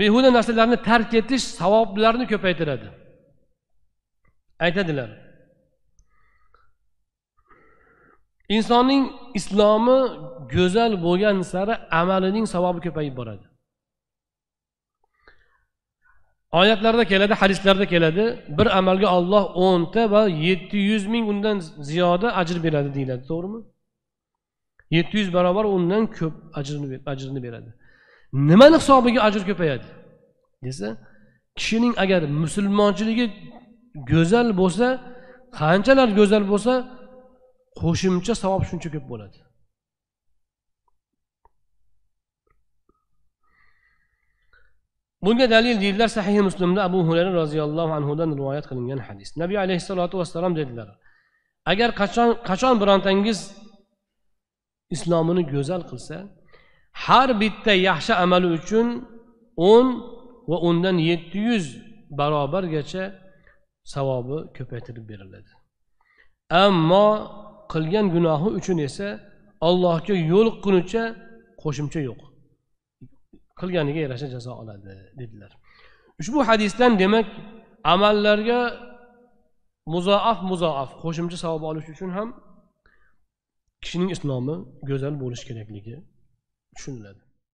behuda narsalarni tark etish savoblarni ko'paytiradi. Aytadilar. Insonning islomi go'zal bo'lgan sari amalining savobi ko'payib boradi. Oyatlarda keladi hadislarda keladi. Bir amalga olloh o'nta va yetti yuz ming undan ziyoda ajr beradi deyiladi to'g'rimi? Yetti yuz barobar undan ko'p ajrini ajrini beradi. Nimani hisobiga ajr ko'payadi? Desa kishining agar musulmonchiligi go'zal bo'lsa qanchalar go'zal bo'lsa qo'shimcha savob shuncha ko'p bo'ladi. Bunga dalil deydilar sahih muslimda abu hurayra roziyallohu anhudan rivoyat qilingan hadis. Nabiy alayhissalotu vassalom dedilar agar qachon qachon birontangiz islomini go'zal qilsa har bitta yaxshi amali uchun o'n va undan yetti yuz barobargacha savobi ko'paytirib beriladi. Ammo qilgan gunohi uchun esa allohga yo'liqqunicha qo'shimcha yo'q. Qilganiga yarasha jazo oladi dedilar. Ushbu hadisdan demak amallarga muzoaf muzoaf qo'shimcha savob olish uchun ham kishining islomi go'zal bo'lishi kerakligi 训人。